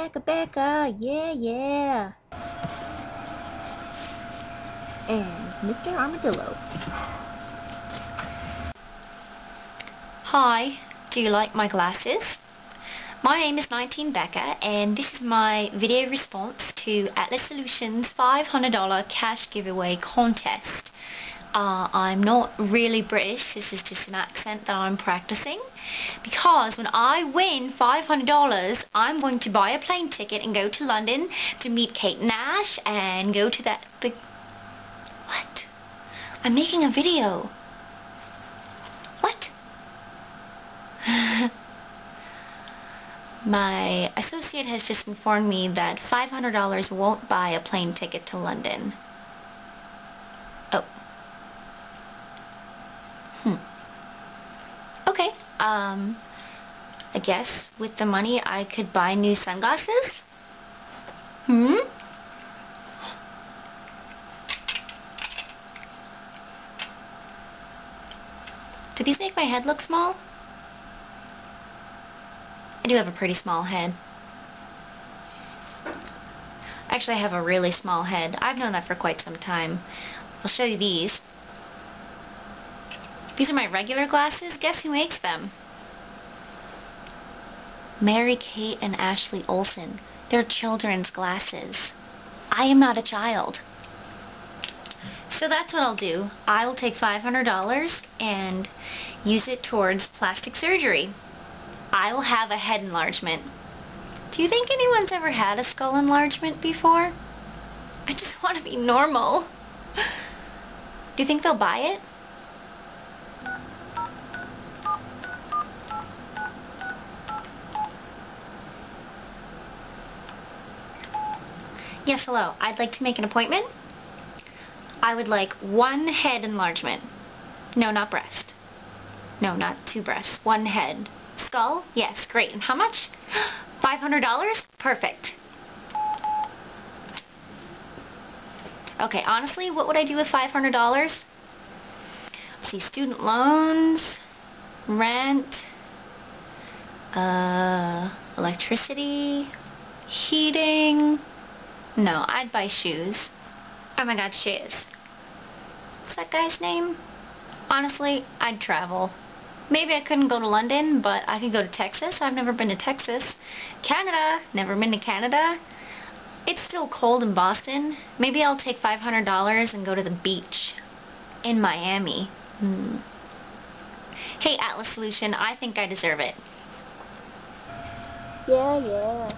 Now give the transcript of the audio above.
Becka, Becka, yeah, yeah. And Mr. Armadillo. Hi, do you like my glasses? My name is 19 Becka and this is my video response to Atlas Solutions $500 cash giveaway contest. Uh, I'm not really British, this is just an accent that I'm practicing because when I win $500 I'm going to buy a plane ticket and go to London to meet Kate Nash and go to that big... What? I'm making a video. What? My associate has just informed me that $500 won't buy a plane ticket to London. Oh. Hmm. Okay, um, I guess with the money I could buy new sunglasses? Hmm? Do these make my head look small? I do have a pretty small head. Actually, I have a really small head. I've known that for quite some time. I'll show you these. These are my regular glasses. Guess who makes them? Mary Kate and Ashley Olsen. They're children's glasses. I am not a child. So that's what I'll do. I'll take $500 and use it towards plastic surgery. I will have a head enlargement. Do you think anyone's ever had a skull enlargement before? I just want to be normal. Do you think they'll buy it? Yes, hello. I'd like to make an appointment. I would like one head enlargement. No, not breast. No, not two breasts. One head. Skull? Yes, great. And how much? $500? Perfect. Okay, honestly, what would I do with $500? see, student loans, rent, uh, electricity, heating. No, I'd buy shoes. Oh my god, shoes. What's that guy's name? Honestly, I'd travel. Maybe I couldn't go to London, but I could go to Texas. I've never been to Texas. Canada. Never been to Canada. It's still cold in Boston. Maybe I'll take $500 and go to the beach in Miami. Hmm. Hey, Atlas Solution, I think I deserve it. Yeah, yeah.